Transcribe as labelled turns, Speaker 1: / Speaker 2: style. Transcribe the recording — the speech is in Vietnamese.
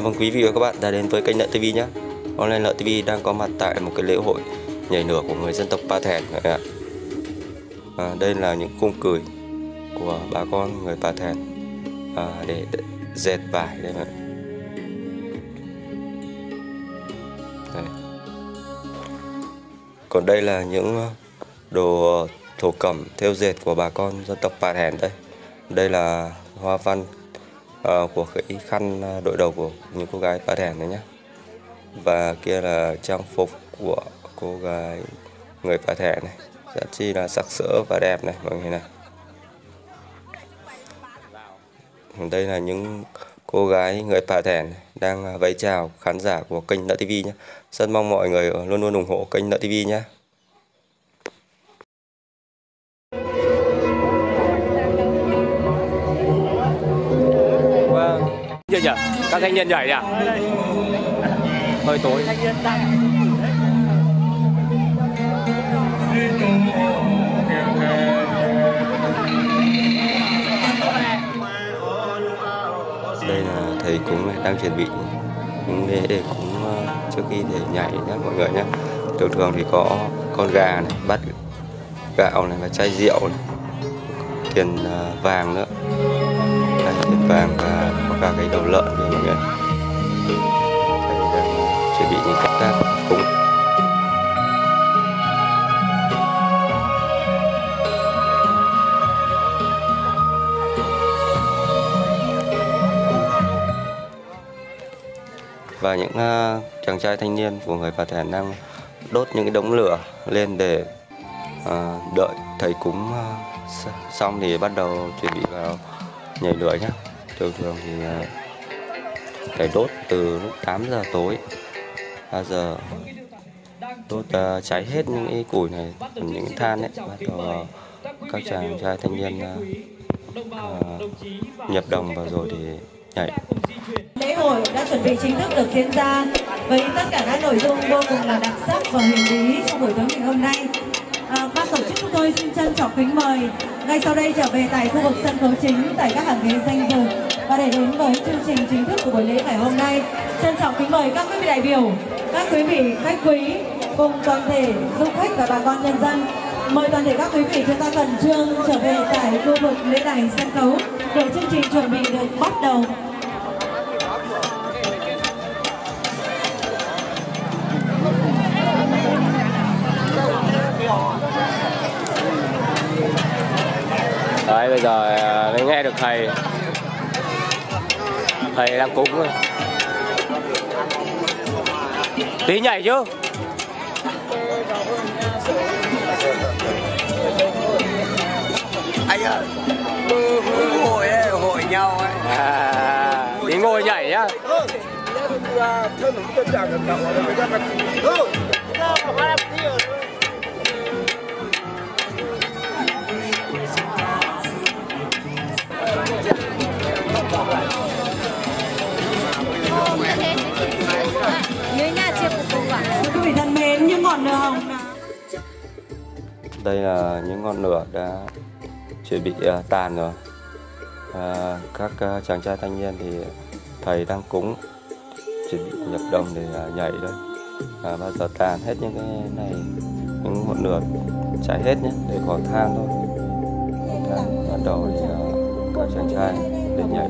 Speaker 1: Chào mừng quý vị và các bạn đã đến với kênh Lợi TV nhé. Hôm nay Lợi TV đang có mặt tại một cái lễ hội nhảy lửa của người dân tộc Pa Thèn các bạn ạ. À, đây là những cung cười của bà con người Pa Thèn à, để dệt vải đây mà. Đây. Còn đây là những đồ thổ cẩm theo dệt của bà con dân tộc Pa Thèn đây. Đây là hoa văn uh, của cái khăn ờ, đội đầu của những cô gái bà đèn này nhé và kia là trang phục của cô gái người bà thẻ này. Rất chi là sắc sỡ và đẹp này mọi người này. Đây là những cô gái người bà thẻ này, đang ờ, vẫy chào khán giả của kênh Nợ TV nhé rất mong mọi người luôn luôn ủng hộ kênh Nợ TV nhé
Speaker 2: nhỉ thanh niên nhảy nhỉ? Hơi tối.
Speaker 1: Đây là thầy cúng đang chuẩn bị những lễ để cúng ờ, trước khi để nhảy nhé mọi người nhé thường thường thì có con gà này bát gạo này và chai rượu này. Tiền ờ, vàng nữa. Đây, tiền vàng và cả cái đầu lợn này mọi người. Thầy đang chuẩn bị những công tác cúng và những uh, chàng trai thanh niên của người Bà Thẻn đang đốt những cái đống lửa lên để uh, đợi thầy cúng uh, xong thì bắt đầu chuẩn bị vào nhảy lửa nhé thường thường thì à, phải đốt từ lúc 8 giờ tối 3 giờ đốt uh, cháy hết những cái củi này những cái than ấy bắt đầu à, các chàng trai thanh niên uh, uh, nhập đồng vào rồi thì nhảy
Speaker 3: Lễ hội đã chuẩn bị chính thức được diễn ra với tất cả các nội dung vô cùng là đặc sắc và huyền bí trong buổi tối ngày hôm nay. À, ban tổ chức chúng tôi xin trân trọng kính mời. Ngay sau đây trở về tại khu vực sân khấu chính tại các hàng ghế danh dự. Và để đến với chương trình chính thức của buổi lễ ngày hôm nay trân trọng kính mời các quý vị đại biểu, các quý vị khách quý cùng toàn thể du khách và bà con nhân dân. Mời toàn thể các quý vị chúng ta khẩn trương trở về tại khu vực lễ đài sân khấu. Để chương trình chuẩn bị được bắt đầu
Speaker 2: đấy bây giờ à, mới nghe được thầy. Thầy đang cúng rồi. tí nhảy chứ.
Speaker 4: Anh ơi hội ấy, hội nhau ấy.
Speaker 2: À, tí ngồi nhảy nhá.
Speaker 5: Nhớ
Speaker 1: đây là những ngọn lửa đã chuẩn bị uh, tàn rồi. À, các uh, chàng trai thanh niên thì thầy đang cúng chuẩn bị nhập đồng để uh, nhảy đây à, bao giờ tàn hết những cái này những ngọn lửa cháy hết nhé để còn than thôi. Than bắt đầu thì uh, các chàng trai để nhảy.